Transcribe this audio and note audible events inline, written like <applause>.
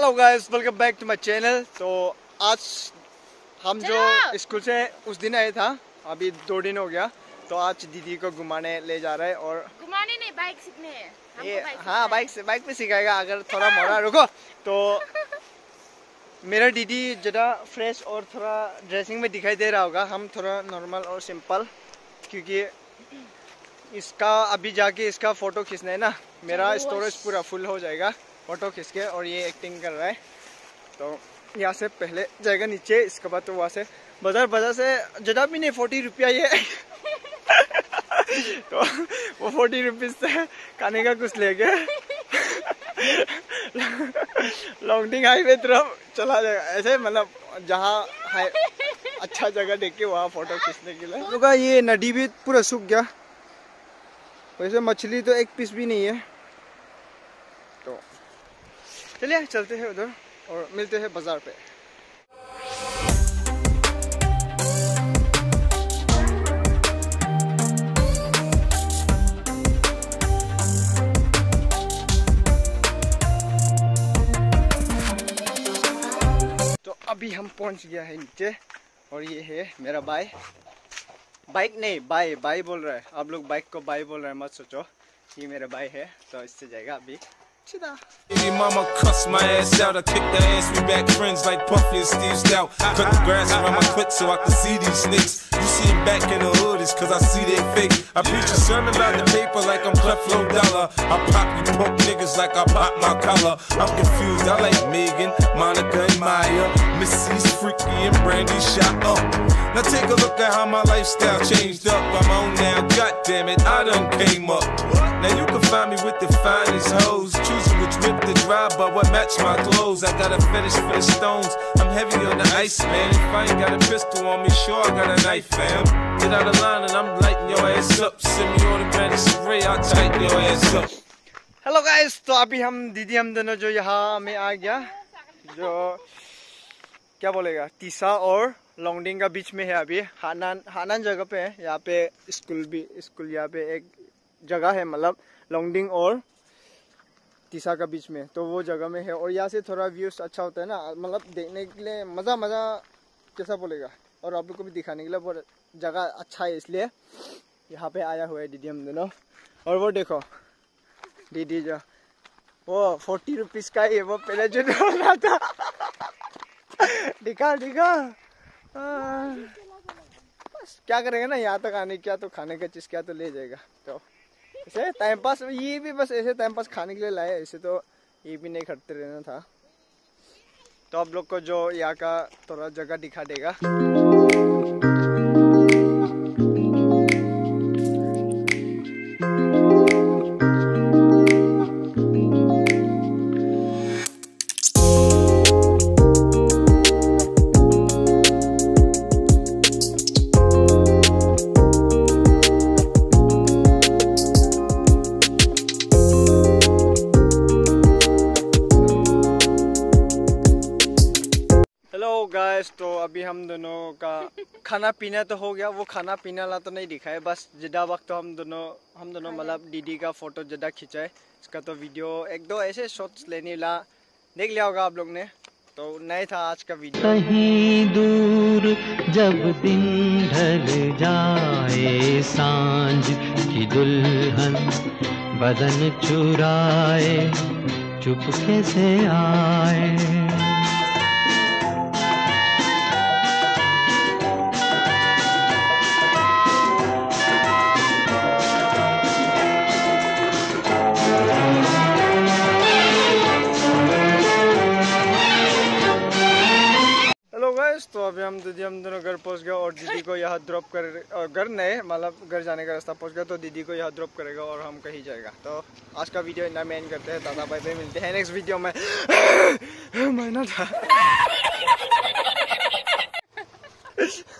Hello guys welcome back to my channel तो आज हम जो स्कूल से उस दिन आए था अभी दो दिन हो गया तो आज दीदी को घुमाने ले जा रहा है और घुमाने नहीं बाइक सीखने हैं। ये बाइक हाँ बाइक से बाइक पे सिखाएगा अगर थोड़ा मोड़ा रुको। तो मेरा दीदी ज़रा फ्रेश और थोड़ा ड्रेसिंग में दिखाई दे रहा होगा। हम थोड़ा नॉर्मल और सिंपल क्योंकि इसका अभी जाके इसका फ़ोटो खींचना है ना मेरा स्टोरेज पूरा फुल हो जाएगा। फ़ोटो खींच के और ये एक्टिंग कर रहा है। तो यहाँ से पहले जाएगा नीचे, इसके बाद तो वहाँ से बाज़ार बाज़ार से ज़्यादा भी नहीं, फोर्टी रुपया ये। <laughs> तो वो फोर्टी रुपीज़ से खाने का कुछ ले लेके लॉन्गटिंग हाईवे तरफ़ चला जाएगा। ऐसे मतलब जहाँ अच्छा जगह देख के वहाँ फ़ोटो खींचने के लिए। तो ये नदी भी पूरा सूख गया। वैसे मछली तो एक पीस भी नहीं है। चलिए, चलते हैं उधर और मिलते हैं बाज़ार पे। तो अभी हम पहुँच गया है नीचे और ये है मेरा बाई बाइक नहीं बाई बाई बोल रहा है। आप लोग बाइक को बाई बोल रहे हैं, मत सोचो। ये मेरा बाई है तो इससे जाएगा अभी। Your mama cuss my ass out. I kick the ass, we back friends like Puffy and Steve Stout. Cut the grass around my clit so I can see these snakes. You see them back in the hood, it's cause I see they fake. I preach a sermon about the paper like I'm Creflo Dollar. I pop you punk niggas like I pop my collar. I'm confused, I like Megan, Monica, and Maya. Missy's freaky and Brandy shot up. Now take a look at how my lifestyle changed up. I'm on now, god damn it, I done came up. Now you can find me with the finest hoes. Choosing which whip to drive, but what match my clothes. I got a fetish for the stones. I'm heavy on the ice, man. If I ain't got a pistol on me, sure I got a knife, fam. Get out of line and I'm lighting your ass up. Send me automatic spray, I'll tighten your ass up. Hello guys तो अभी हम दीदी हम दोनों जो यहाँ में आ गया जो क्या बोलेगा? तीसा और लॉन्गडिंग का बीच में है अभी। हानान हानान जगह पे है। यहाँ पे स्कूल भी, स्कूल यहाँ पे एक जगह है मतलब लॉन्गडिंग और तीसा का बीच में। तो वो जगह में है। और यहाँ से थोड़ा व्यूज़ अच्छा होता है ना। मतलब देखने के लिए मज़ा मज़ा कैसा बोलेगा? और आप लोग को भी दिखाने के लिए बहुत जगह अच्छा है, इसलिए यहाँ पे आया हुआ है दीदी हम दोनों। और वो देखो, दीदी जो, वो फोर्टी रुपीज़ का है वो पहले जो <laughs> रहा था। दिखा दिखा। बस, क्या करेंगे ना, यहाँ तक आने क्या तो खाने का चीज़, क्या तो ले जाएगा। तो ऐसे टाइम पास ये भी बस ऐसे टाइम पास खाने के लिए लाए ऐसे तो ये भी नहीं खटते रहना था। तो आप लोग को जो यहाँ का थोड़ा जगह दिखा देगा। गाइस तो अभी हम दोनों का खाना पीना तो हो गया वो खाना पीना ला तो नहीं दिखा है बस ज़्यादा वक्त तो हम दोनों हम दोनों मतलब दीदी का फ़ोटो ज़्यादा खिंचा है इसका तो वीडियो एक दो ऐसे शॉट्स लेने ला देख लिया होगा आप लोग ने तो नहीं था आज का वीडियो। कहीं दूर जब दिन ढल जाए साँझ की दुल्हन बदन चुराए चुपके से आए। गाइस तो अभी हम दीदी, हम दोनों घर पहुँच गए और दीदी को यहाँ ड्रॉप कर, और घर नहीं मतलब घर जाने का रास्ता पहुँच गया तो दीदी को यहाँ ड्रॉप करेगा और हम कहीं जाएगा। तो आज का वीडियो इतना मेन करते हैं, दादा भाई भाई, मिलते हैं नेक्स्ट वीडियो में। <laughs> मैं ना था। <laughs>